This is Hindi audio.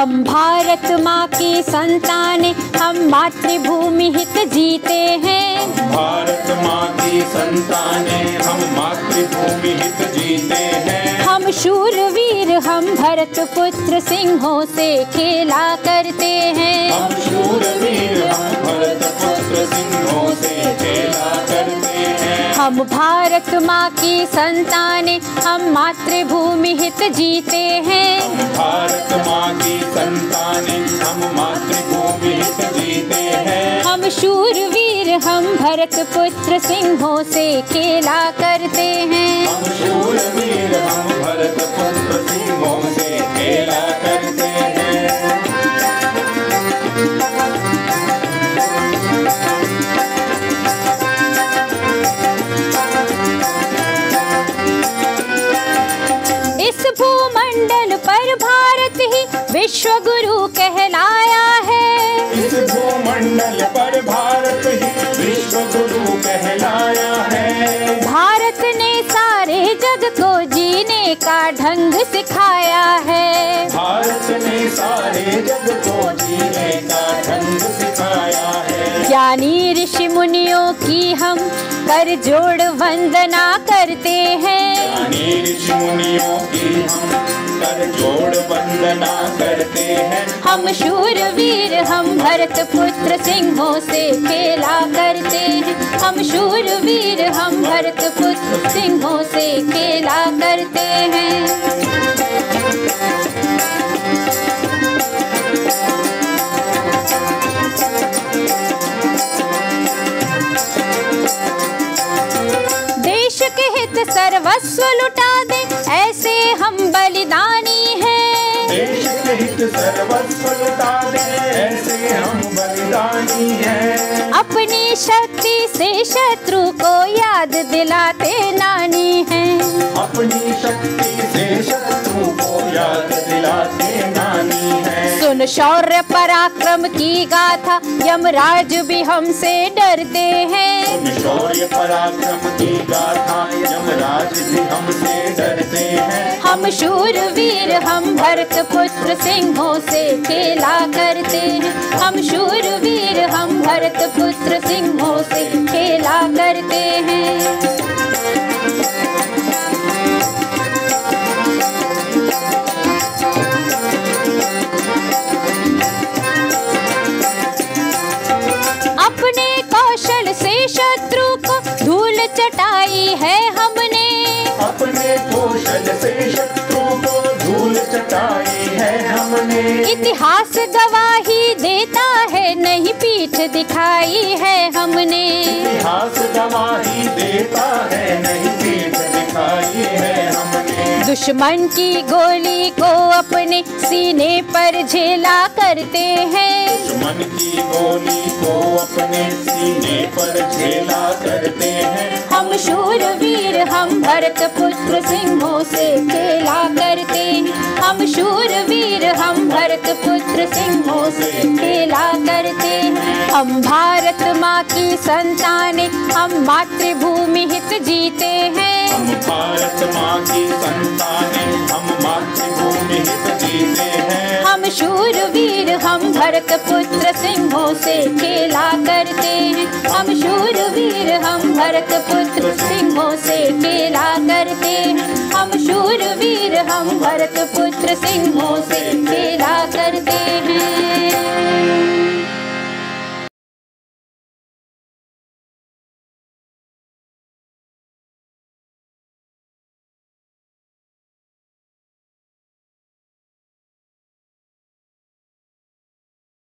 हम भारत माँ की संतान हम मातृभूमि हित जीते हैं। भारत माँ की संतानें हम मातृभूमि हित जीते हैं। हम शूरवीर हम भरत पुत्र सिंहों से खेला करते हैं। हम शूरवीर हम भरत पुत्र सिंहों से खेला करते हैं हम भारत माँ की संतान हम मातृभूमि हित जीते हैं। भारत माँ की संतान हम मातृभूमि हित जीते हैं। हम शूरवीर हम भरत पुत्र सिंहों से खेला करते हैं। विश्व गुरु कहलाया है। इस भूमंडल पर भारत ही विश्व गुरु कहलाया है। भारत ने सारे जग को जीने का ढंग सिखाया है। भारत ने सारे जग को जीने का ढंग सिखाया है। ज्ञानी ऋषि मुनियों की हम कर जोड़ वंदना करते हैं। ज्ञानी ऋषि मुनियों की हम कर जोड़ वंदना करते हैं। हम शूरवीर, हम भरत पुत्र सिंहों से खेला करते हैं। हम शूरवीर, हम भरत पुत्र सिंहों से खेला करते हैं। सर्वस्व लुटा दे ऐसे हम बलिदानी हैं सर्वस्व लुटा दे, ऐसे हम बलिदानी हैं अपनी शक्ति से शत्रु को याद दिलाते नानी हैं। अपनी शक्ति से शत्रु को याद दिलाते नानी है। सुन शौर्य पराक्रम की गाथा, यमराज भी हमसे डरते हैं। शौर्य पराक्रम की गाथा, यमराज भी हमसे डरते हैं। हम शूरवीर, हम भरत पुत्र सिंहों से खेला करते हैं। हम शूर वीर हम भरत पुत्र सिंहों से खेला चटाई है हमने। अपने कौशल से शत्रु को धूल चटाई है हमने। इतिहास गवाही देता है नहीं पीठ दिखाई है हमने। इतिहास गवाही देता है नहीं पीठ दिखाई है हमने। दुश्मन की गोली को अपने सीने पर झेला करते हैं। दुश्मन की गोली को अपने सीने पर झेला करते हैं। हम शूरवीर हम भरत पुत्र सिंहों से खेला करते। हैं हम शूरवीर हम भरत पुत्र सिंहों से खेला करते। हैं हम भारत माँ की संतान हम मातृभूमि हित जीते हैं। हम भारत माँ की संतानें हम मातृभूमि हित जीते हैं। हम शूरवीर हम भरत पुत्र सिंहों से खेला भरत पुत्र सिंहों से खेला करते। हम शूरवीर हम भरत पुत्र सिंहों से खेला